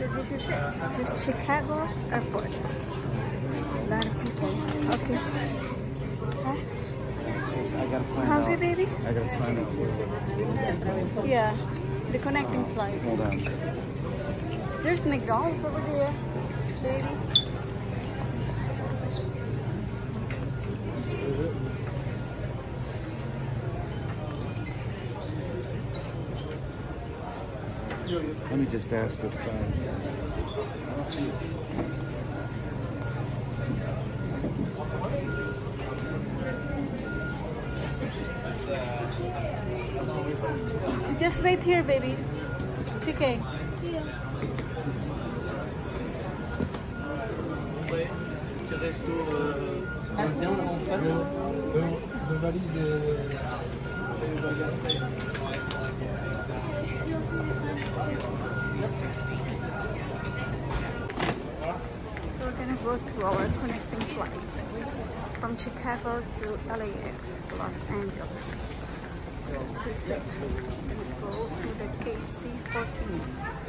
So this is it. This is Chicago Airport. A lot of people. Okay. Huh? I gotta find Hungry, out. baby? I gotta find out Yeah. The connecting flight. Hold on. There's McDonald's over there, baby. Let me just ask this guy. Just wait here, baby. It's okay. Petit resto euh, indien là en face. Deux valises et... gonna go to our connecting flights from Chicago to LAX, Los Angeles. So this is it. We're gonna go to the KC-14.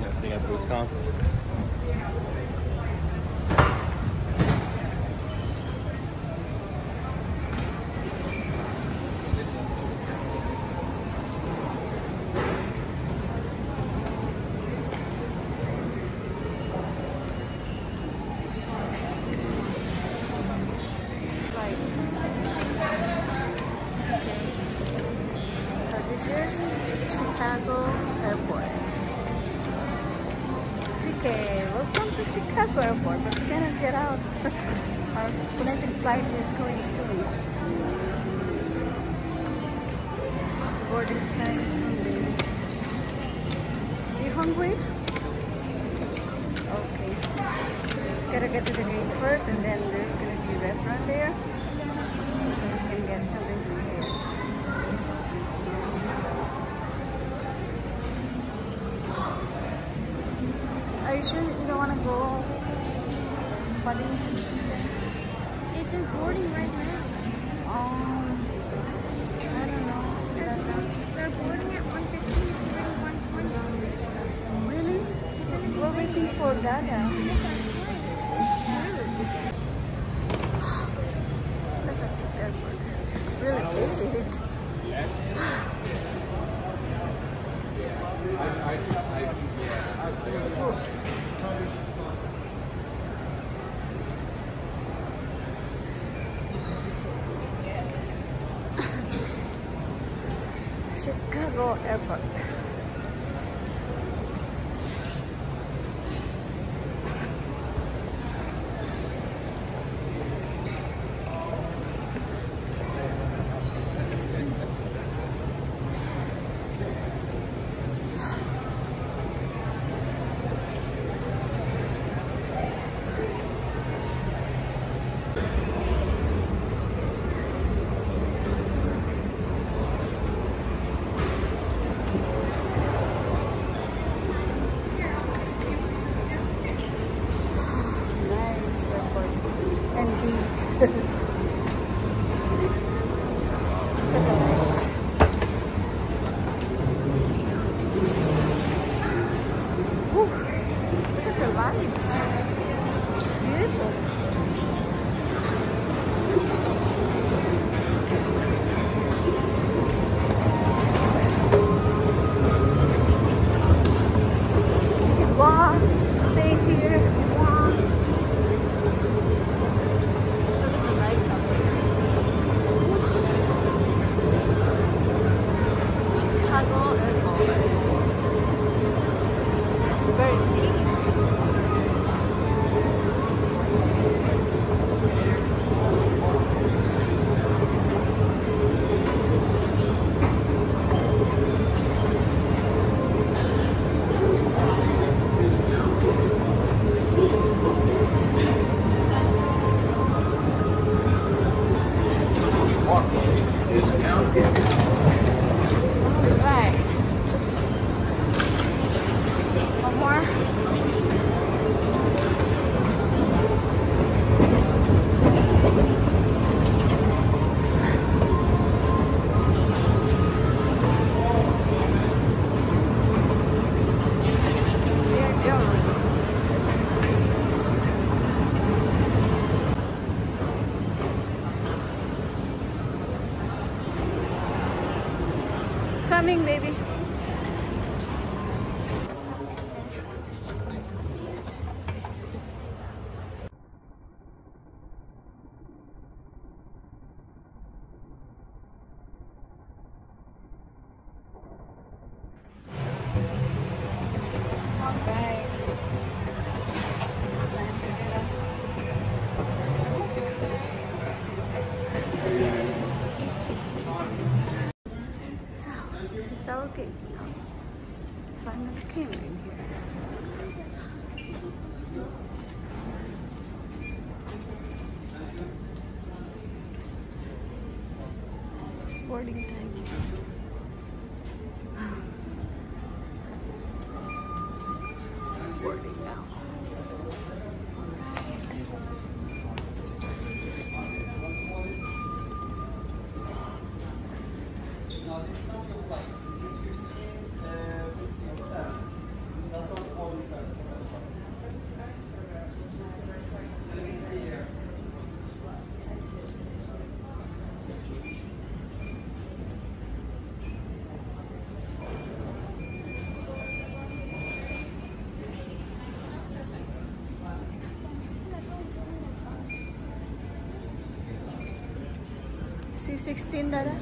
I think that's Wisconsin. CK, welcome to Chicago Airport, but we cannot get out. Our connecting flight is going soon. Boarding time soon, baby. You hungry? Okay. Gotta get to the gate first, and then there's gonna be a restaurant there, so we can get something to eat. Are you sure you don't wanna go? Buddy? If they're boarding right now. Um, I don't know. Because they're boarding at 115, it's already 120. Really? We're waiting for Gaga. Yes, I could. Look at this airport. It's really big. Chicago Airport. All right. coming, baby. Our gate now. Finally in here. It's boarding time. C16 Dada?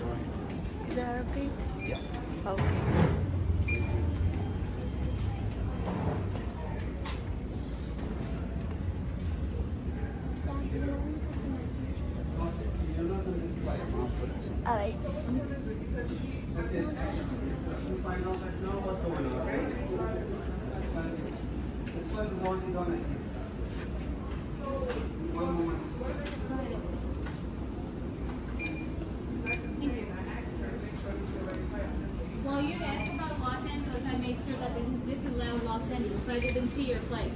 Is that okay? Yeah. Okay. Alright. Well, you asked about Los So I didn't see your flight.